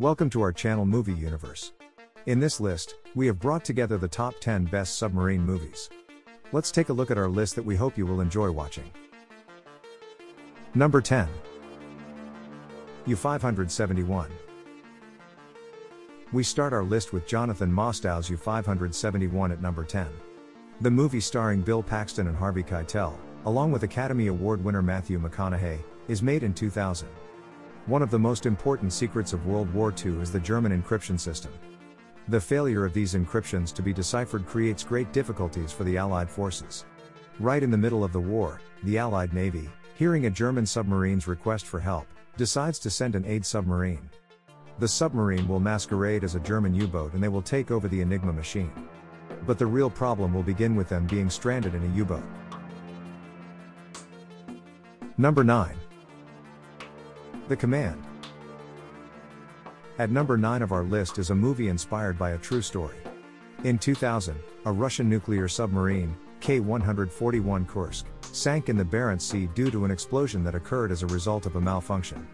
Welcome to our channel Movie Universe. In this list, we have brought together the top 10 best submarine movies. Let's take a look at our list that we hope you will enjoy watching. Number 10 U 571. We start our list with Jonathan Mostow's U 571 at number 10. The movie starring Bill Paxton and Harvey Keitel, along with Academy Award winner Matthew McConaughey, is made in 2000. One of the most important secrets of World War II is the German encryption system. The failure of these encryptions to be deciphered creates great difficulties for the Allied forces. Right in the middle of the war, the Allied Navy, hearing a German submarine's request for help, decides to send an aid submarine. The submarine will masquerade as a German U boat and they will take over the Enigma machine. But the real problem will begin with them being stranded in a U boat. Number 9. The Command. At number 9 of our list is a movie inspired by a true story. In 2000, a Russian nuclear submarine, K 141 Kursk, sank in the Barents Sea due to an explosion that occurred as a result of a malfunction.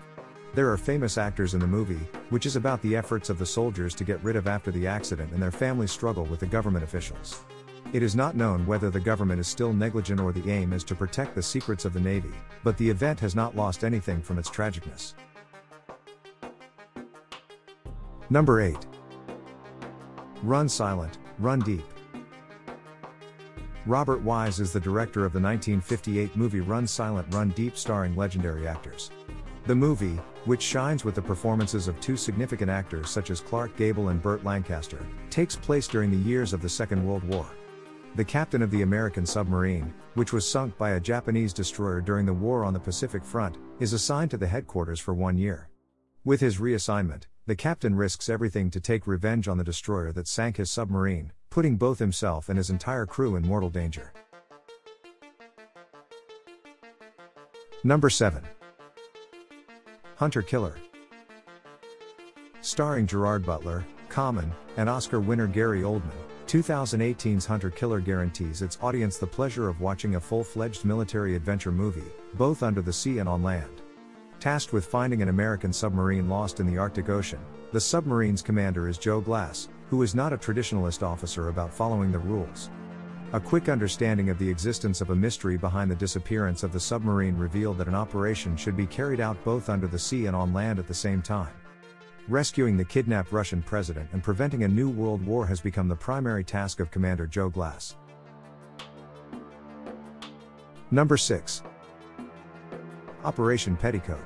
There are famous actors in the movie, which is about the efforts of the soldiers to get rid of after the accident and their family struggle with the government officials. It is not known whether the government is still negligent or the aim is to protect the secrets of the Navy, but the event has not lost anything from its tragicness. Number 8. Run Silent, Run Deep. Robert Wise is the director of the 1958 movie Run Silent, Run Deep starring legendary actors. The movie, which shines with the performances of two significant actors such as Clark Gable and Burt Lancaster, takes place during the years of the Second World War. The captain of the American submarine, which was sunk by a Japanese destroyer during the war on the Pacific Front, is assigned to the headquarters for one year. With his reassignment, the captain risks everything to take revenge on the destroyer that sank his submarine, putting both himself and his entire crew in mortal danger. Number 7. Hunter Killer. Starring Gerard Butler, Common, and Oscar winner Gary Oldman, 2018's Hunter Killer guarantees its audience the pleasure of watching a full fledged military adventure movie, both under the sea and on land. Tasked with finding an American submarine lost in the Arctic Ocean, the submarine's commander is Joe Glass, who is not a traditionalist officer about following the rules. A quick understanding of the existence of a mystery behind the disappearance of the submarine revealed that an operation should be carried out both under the sea and on land at the same time. Rescuing the kidnapped Russian president and preventing a new world war has become the primary task of Commander Joe Glass. Number 6. Operation Petticoat.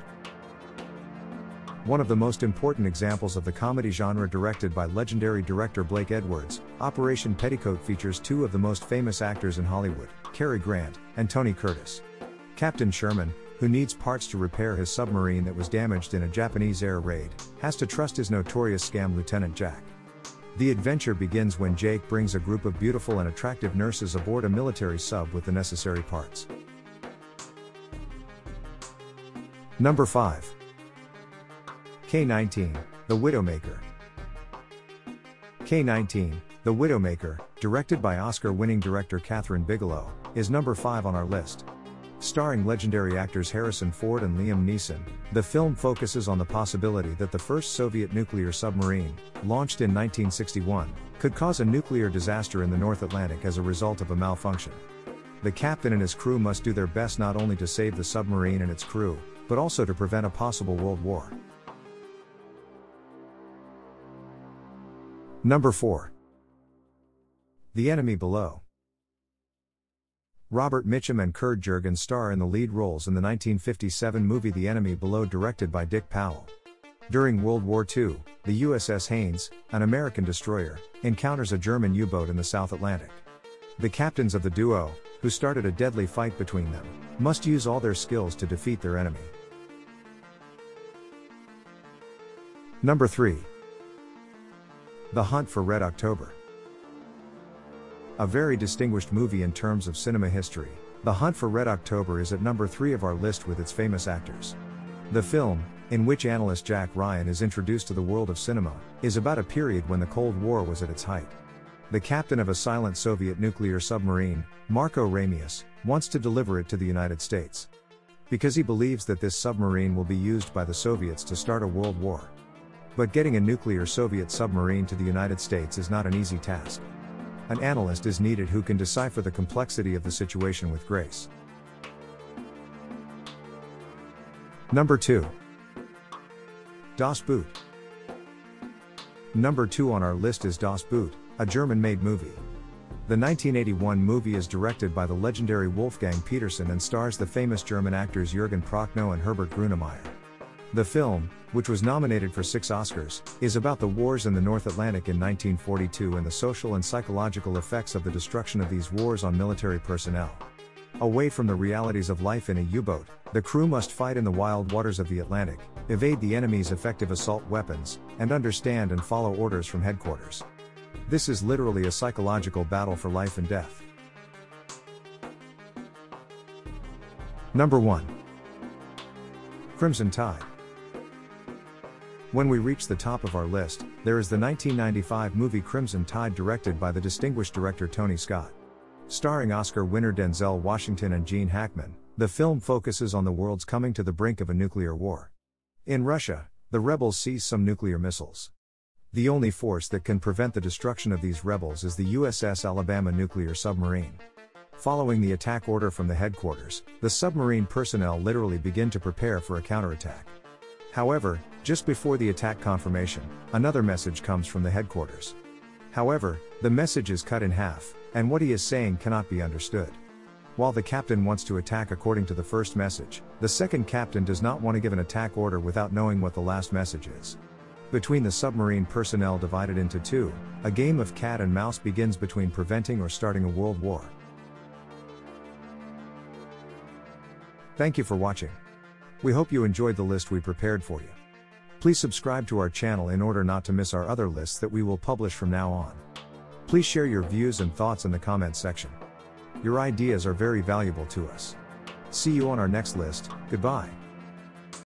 One of the most important examples of the comedy genre directed by legendary director Blake Edwards, Operation Petticoat features two of the most famous actors in Hollywood, Cary Grant and Tony Curtis. Captain Sherman, who needs parts to repair his submarine that was damaged in a Japanese air raid, has to trust his notorious scam Lieutenant Jack. The adventure begins when Jake brings a group of beautiful and attractive nurses aboard a military sub with the necessary parts. Number 5. K19, The Widowmaker. K19, The Widowmaker, directed by Oscar winning director Kathryn Bigelow, is number 5 on our list. Starring legendary actors Harrison Ford and Liam Neeson, the film focuses on the possibility that the first Soviet nuclear submarine, launched in 1961, could cause a nuclear disaster in the North Atlantic as a result of a malfunction. The captain and his crew must do their best not only to save the submarine and its crew, but also to prevent a possible world war. Number 4. The Enemy Below. Robert Mitchum and Kurt Jurgens star in the lead roles in the 1957 movie The Enemy Below, directed by Dick Powell. During World War II, the USS Haynes, an American destroyer, encounters a German U boat in the South Atlantic. The captains of the duo, who started a deadly fight between them, must use all their skills to defeat their enemy. Number 3. The Hunt for Red October. A very distinguished movie in terms of cinema history, The Hunt for Red October is at number 3 of our list with its famous actors. The film, in which analyst Jack Ryan is introduced to the world of cinema, is about a period when the Cold War was at its height. The captain of a silent Soviet nuclear submarine, Marco Ramius, wants to deliver it to the United States. Because he believes that this submarine will be used by the Soviets to start a world war. But getting a nuclear Soviet submarine to the United States is not an easy task. An analyst is needed who can decipher the complexity of the situation with grace. Number 2. Das Boot. Number 2 on our list is Das Boot, a German made movie. The 1981 movie is directed by the legendary Wolfgang Petersen and stars the famous German actors Jürgen Prochnow and Herbert Grönemeyer. The film, which was nominated for six Oscars, is about the wars in the North Atlantic in 1942 and the social and psychological effects of the destruction of these wars on military personnel. Away from the realities of life in a U boat, the crew must fight in the wild waters of the Atlantic, evade the enemy's effective assault weapons, and understand and follow orders from headquarters. This is literally a psychological battle for life and death. Number 1 Crimson Tide. When we reach the top of our list, there is the 1995 movie Crimson Tide directed by the distinguished director Tony Scott. Starring Oscar winner Denzel Washington and Gene Hackman, the film focuses on the world's coming to the brink of a nuclear war. In Russia, the rebels seize some nuclear missiles. The only force that can prevent the destruction of these rebels is the USS Alabama nuclear submarine. Following the attack order from the headquarters, the submarine personnel literally begin to prepare for a counterattack. However, just before the attack confirmation, another message comes from the headquarters. However, the message is cut in half, and what he is saying cannot be understood. While the captain wants to attack according to the first message, the second captain does not want to give an attack order without knowing what the last message is. Between the submarine personnel divided into two, a game of cat and mouse begins between preventing or starting a world war. Thank you for watching. We hope you enjoyed the list we prepared for you. Please subscribe to our channel in order not to miss our other lists that we will publish from now on. Please share your views and thoughts in the comments section. Your ideas are very valuable to us. See you on our next list, goodbye.